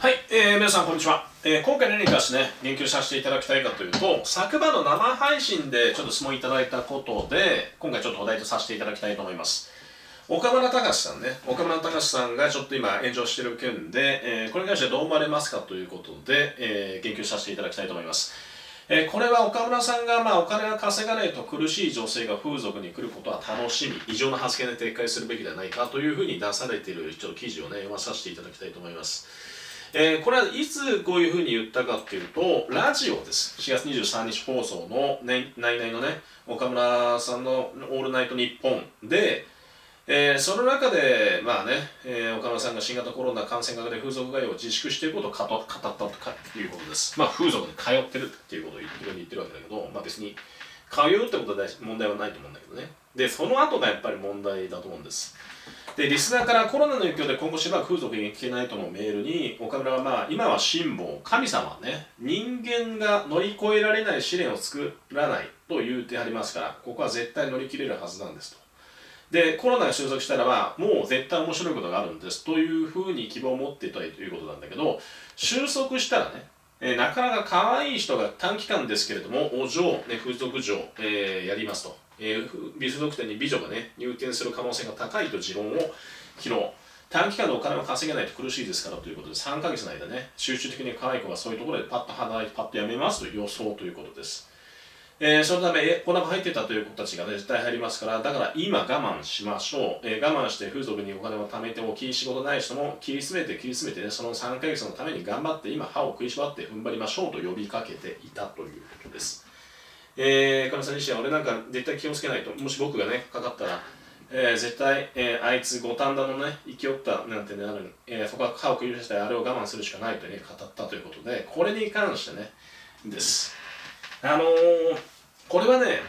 はい、えー、皆さんこんにちは、えー、今回何かですね言及させていただきたいかというと昨晩の生配信でちょっと質問いただいたことで今回ちょっとお題とさせていただきたいと思います。岡村隆史さんね岡村隆史さんがちょっと今炎上している件で、えー、これに関してどう思われますかということで、えー、言及させていただきたいと思います。え、これは岡村さんが、まあ、お金が稼がないと苦しい女性が風俗に来ることは楽しみ異常な発言で撤回するべきではないかというふうに出されているちょっと記事をね読まさせていただきたいと思います。えー、これはいつこういうふうに言ったかっていうと、ラジオです。4月23日放送の、ね、内々のね、岡村さんのオールナイトニッポンで、えー、その中で、まあね、えー、岡村さんが新型コロナ感染拡大風俗街を自粛していることを語ったとかっていうことです。まあ、風俗に通ってるっていうことを言ってるわけだけど、まあ別に、通うってことは問題はないと思うんだけどね。で、その後がやっぱり問題だと思うんです。で、リスナーからコロナの影響で今後しばらく風俗に行けないとのメールに、岡村はまあ、今は辛抱、神様ね、人間が乗り越えられない試練を作らないと言うてありますから、ここは絶対乗り切れるはずなんですと。で、コロナが収束したらば、もう絶対面白いことがあるんですというふうに希望を持っていたいということなんだけど、収束したらね、えー、なかなか可愛い人が短期間ですけれども、お嬢、ね、風俗嬢、えー、やりますと。えー、美風俗店に美女がね、入店する可能性が高いと持論を昨日、短期間でお金を稼げないと苦しいですからということで、3ヶ月の間ね、集中的に可愛い子がそういうところでパッと働いて、パッと辞めますと予想ということです。えー、そのため、え、お腹入ってたという子たちが、ね、絶対入りますから、だから今我慢しましょう。えー、我慢して風俗にお金を貯めておき、仕事ない人も切り詰めて切り詰めてね、その3ヶ月のために頑張って今歯を食いしばって踏ん張りましょうと呼びかけていたということです。えー、金さん自身は俺なんか絶対気をつけないと、もし僕がね、かかったら、えー、絶対、えー、あいつ五反田のね、生きよったなんてね、ある、えー、そこは歯を食いしてあれを我慢するしかないとね、語ったということで、これに関してね、です。あのーこれはね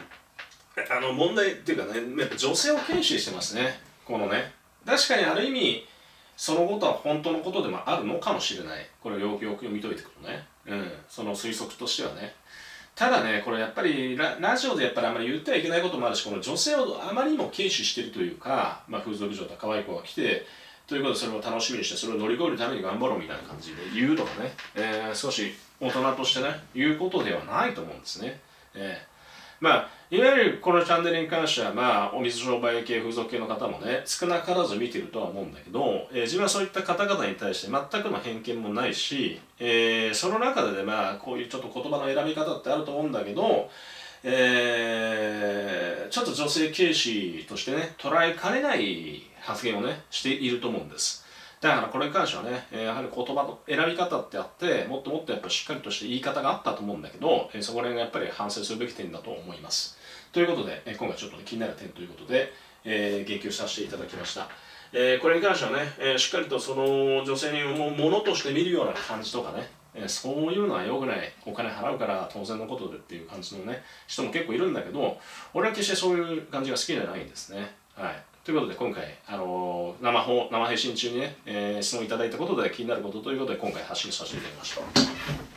あの問題っていうかねやっぱ女性を軽視してますね。このね。確かにある意味そのことは本当のことでもあるのかもしれない。これをよくよく読み解いていくとね。うん。その推測としてはね。ただねこれやっぱりラジオでやっぱりあまり言ってはいけないこともあるしこの女性をあまりにも軽視してるというか、まあ、風俗嬢と可愛い子が来てということでそれを楽しみにしてそれを乗り越えるために頑張ろうみたいな感じで言うとかね、えー、少し大人としてね言うことではないと思うんですね、えーまあ、いわゆるこのチャンネルに関しては、まあ、お水商売系、風俗系の方もね、少なからず見てるとは思うんだけど、えー、自分はそういった方々に対して全くの偏見もないし、えー、その中でね、まあ、こういうちょっと言葉の選び方ってあると思うんだけど、えー、ちょっと女性軽視としてね、捉えかねない発言をね、していると思うんです。だからこれに関してはね、やはり言葉の選び方ってあって、もっともっとやっぱしっかりとした言い方があったと思うんだけど、そこら辺がやっぱり反省するべき点だと思います。ということで、今回ちょっと、ね、気になる点ということで、えー、言及させていただきました。えー、これに関してはね、えー、しっかりとその女性にものとして見るような感じとかね、えー、そういうのはよくないお金払うから当然のことでっていう感じのね人も結構いるんだけど俺は決してそういう感じが好きじゃないんですねはいということで今回、あのー、生放生配信中にね、えー、質問いただいたことで気になることということで今回発信させていただきました。